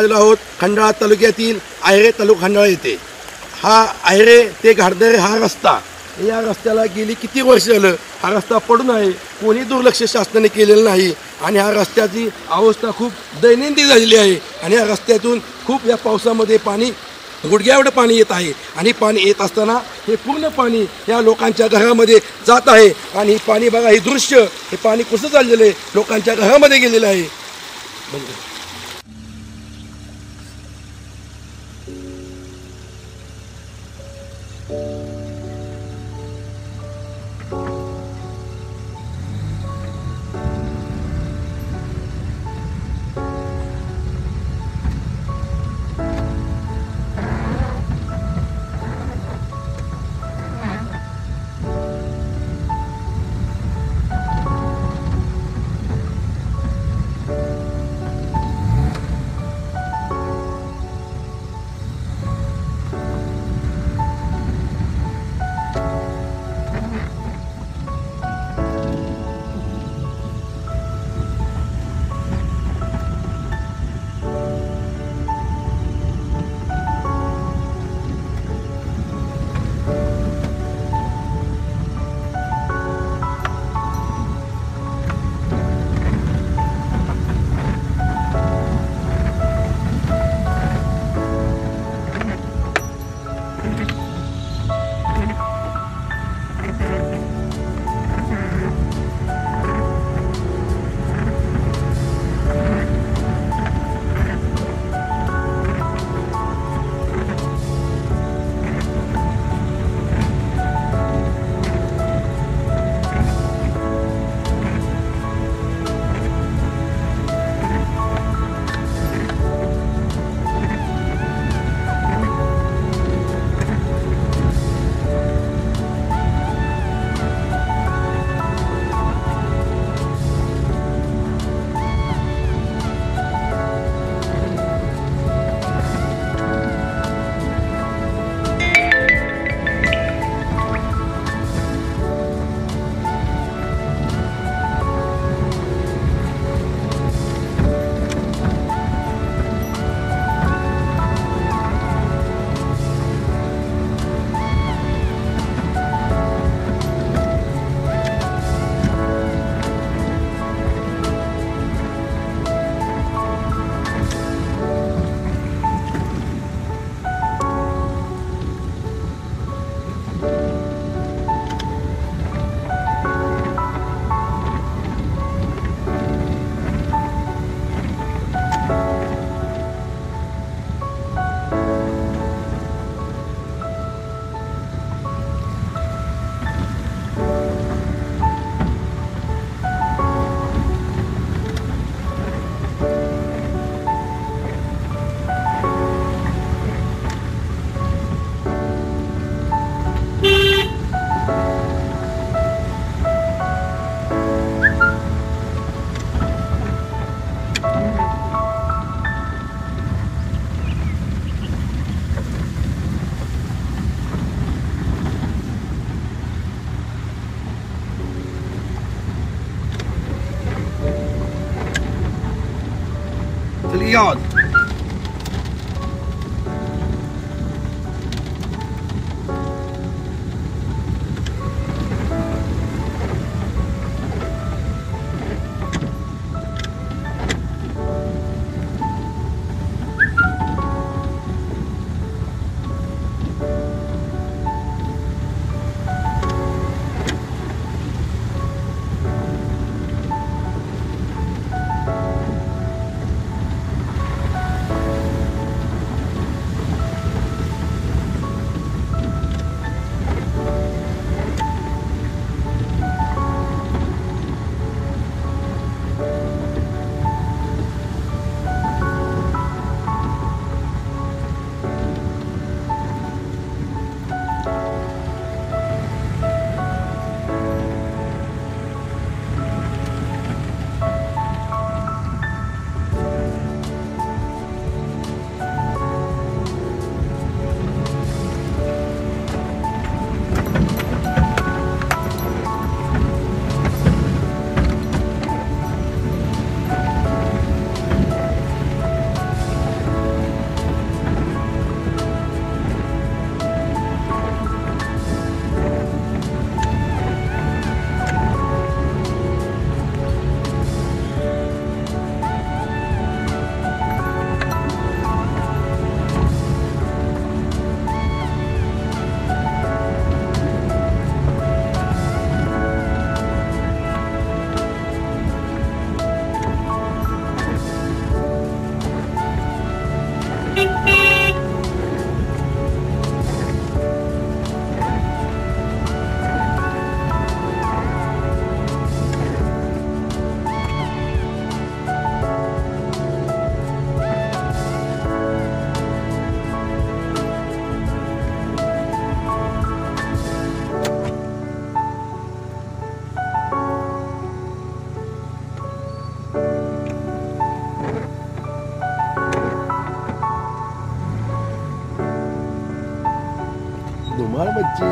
आलेलो आहोत खंडाळा तालुक्यातील आयरे तालुका खंडाळा येथे. हा आयरे ते घाडदरे हा रस्ता. या रस्त्याला गेली किती वर्ष झालं? हा रस्ता पडून आहे. कोणी दुर्लक्ष शासनाने केलेलं नाही. आणि हा रस्त्याची अवस्था खूप दैनंदिन झालेली आहे. आणि या रस्त्यातून खूप या पावसामध्ये पाणी गुडघ्या पाणी येत आहे. आणि पाणी येत असताना हे पूर्ण पाणी या लोकांच्या घरामध्ये जात आहे. आणि पाणी बघा हे दृश्य हे पाणी कसं चाललेलं आहे? लोकांच्या घरामध्ये गेलेलं आहे. Leon. do mar, Mati.